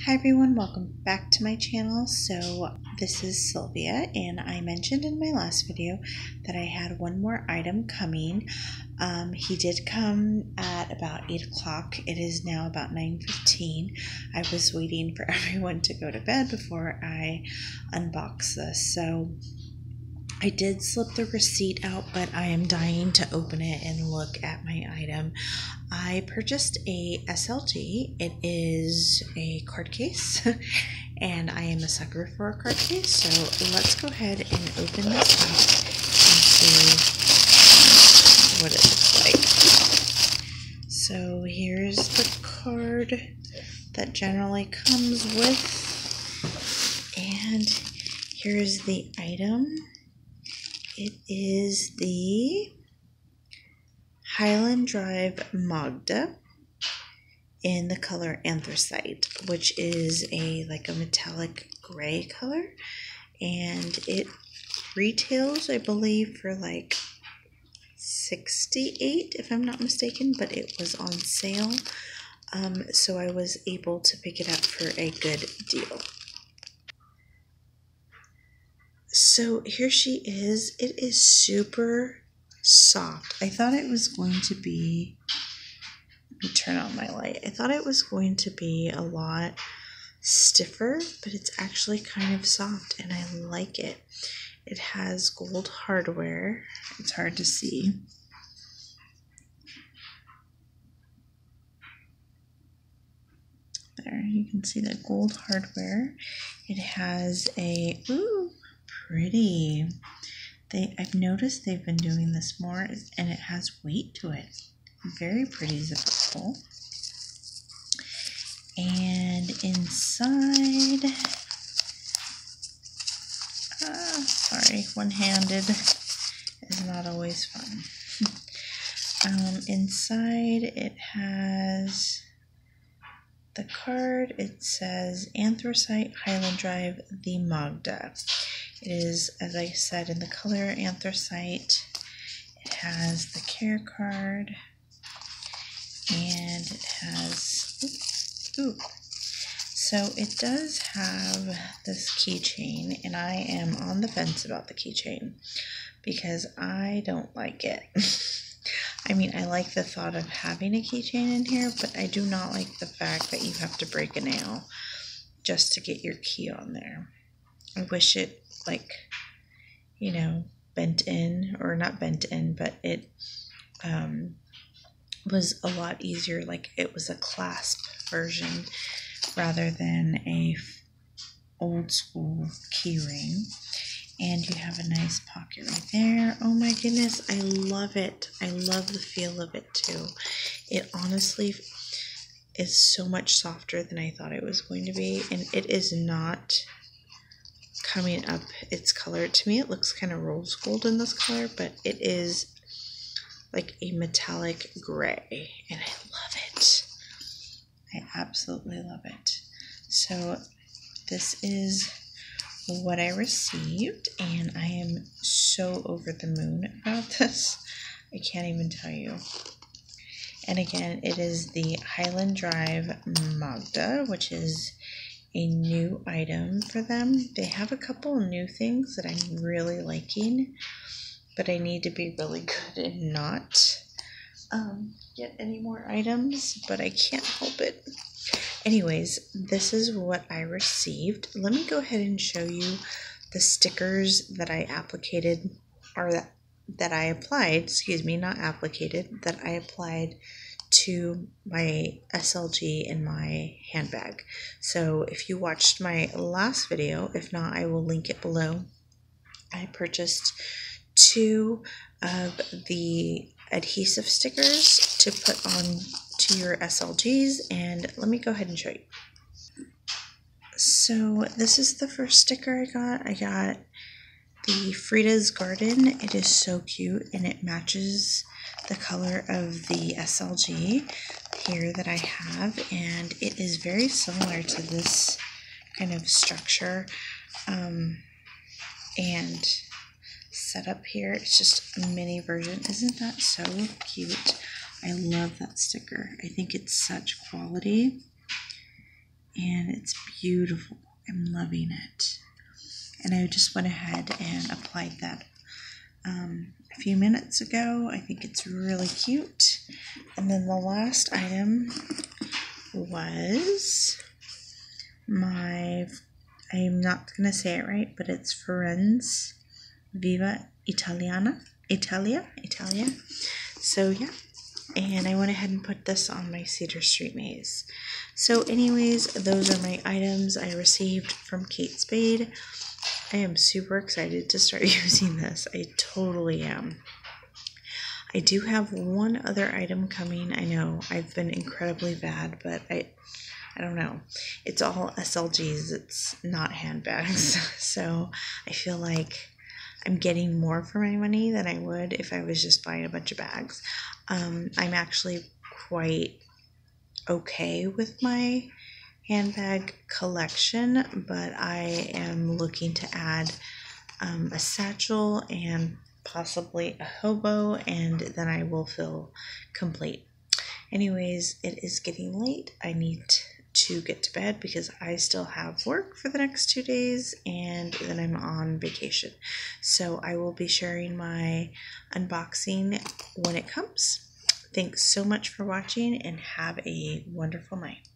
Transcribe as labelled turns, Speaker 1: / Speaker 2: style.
Speaker 1: Hi everyone, welcome back to my channel. So this is Sylvia and I mentioned in my last video that I had one more item coming. Um, he did come at about 8 o'clock. It is now about 9.15. I was waiting for everyone to go to bed before I unbox this. So I did slip the receipt out, but I am dying to open it and look at my item. I purchased a SLG. It is a card case, and I am a sucker for a card case. So let's go ahead and open this up and see what it looks like. So here's the card that generally comes with, and here's the item. It is the Highland Drive Magda in the color anthracite, which is a like a metallic gray color, and it retails, I believe, for like 68 if I'm not mistaken, but it was on sale. Um, so I was able to pick it up for a good deal. So here she is. It is super soft. I thought it was going to be, let me turn on my light. I thought it was going to be a lot stiffer, but it's actually kind of soft and I like it. It has gold hardware. It's hard to see. There, you can see the gold hardware. It has a, ooh, pretty. They, I've noticed they've been doing this more and it has weight to it. Very pretty zipper. And inside, ah, sorry, one-handed is not always fun. um, inside it has the card. It says Anthracite Highland Drive, the Magda. It is, as I said, in the color anthracite. It has the care card and it has, ooh, ooh. So it does have this keychain and I am on the fence about the keychain because I don't like it. I mean, I like the thought of having a keychain in here, but I do not like the fact that you have to break a nail just to get your key on there. I wish it like, you know, bent in, or not bent in, but it um, was a lot easier. Like it was a clasp version rather than a old school keyring. And you have a nice pocket right there. Oh my goodness, I love it. I love the feel of it too. It honestly is so much softer than I thought it was going to be. And it is not coming up its color. To me, it looks kind of rose gold in this color, but it is like a metallic gray, and I love it. I absolutely love it. So this is what I received, and I am so over the moon about this. I can't even tell you. And again, it is the Highland Drive Magda, which is a new item for them. They have a couple new things that I'm really liking, but I need to be really good and not um, get any more items, but I can't help it. Anyways, this is what I received. Let me go ahead and show you the stickers that I applicated, or that, that I applied, excuse me, not applicated, that I applied to my SLG in my handbag. So if you watched my last video, if not, I will link it below. I purchased two of the adhesive stickers to put on to your SLGs and let me go ahead and show you. So this is the first sticker I got. I got the Frida's Garden. It is so cute and it matches the color of the SLG here that I have and it is very similar to this kind of structure um, and setup here. It's just a mini version. Isn't that so cute? I love that sticker. I think it's such quality and it's beautiful. I'm loving it. And I just went ahead and applied that um, a few minutes ago. I think it's really cute. And then the last item was my, I'm not going to say it right, but it's Firenze Viva Italiana, Italia, Italia. So yeah, and I went ahead and put this on my Cedar Street Maise. So anyways, those are my items I received from Kate Spade. I am super excited to start using this. I totally am. I do have one other item coming. I know I've been incredibly bad, but I I don't know. It's all SLGs. It's not handbags. So I feel like I'm getting more for my money than I would if I was just buying a bunch of bags. Um, I'm actually quite okay with my handbag collection, but I am looking to add um, a satchel and possibly a hobo, and then I will feel complete. Anyways, it is getting late. I need to get to bed because I still have work for the next two days and then I'm on vacation. So I will be sharing my unboxing when it comes. Thanks so much for watching and have a wonderful night.